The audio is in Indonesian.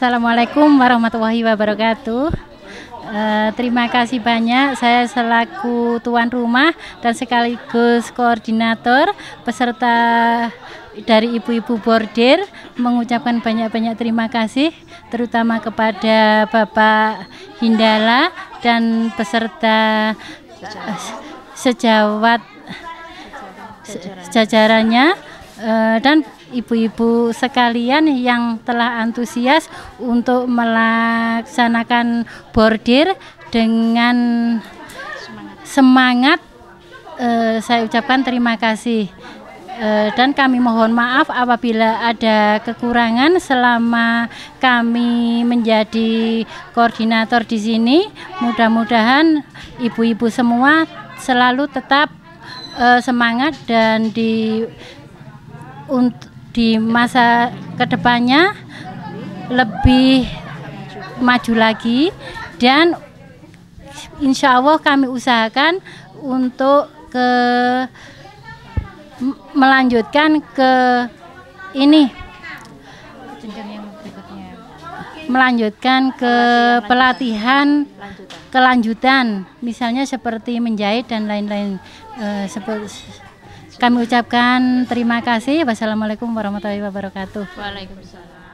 Assalamualaikum warahmatullahi wabarakatuh. Uh, terima kasih banyak. Saya selaku tuan rumah dan sekaligus koordinator peserta dari ibu-ibu bordir mengucapkan banyak-banyak terima kasih terutama kepada Bapak Hindala dan peserta sejawat jajarannya uh, dan ibu-ibu sekalian yang telah antusias untuk melaksanakan bordir dengan semangat, uh, saya ucapkan terima kasih. Uh, dan kami mohon maaf apabila ada kekurangan selama kami menjadi koordinator di sini. Mudah-mudahan ibu-ibu semua selalu tetap uh, semangat dan di untuk di masa ke depannya lebih maju lagi dan insya Allah kami usahakan untuk ke melanjutkan ke ini melanjutkan ke pelatihan kelanjutan misalnya seperti menjahit dan lain-lain uh, kami ucapkan terima kasih. Wassalamualaikum warahmatullahi wabarakatuh. Waalaikumsalam.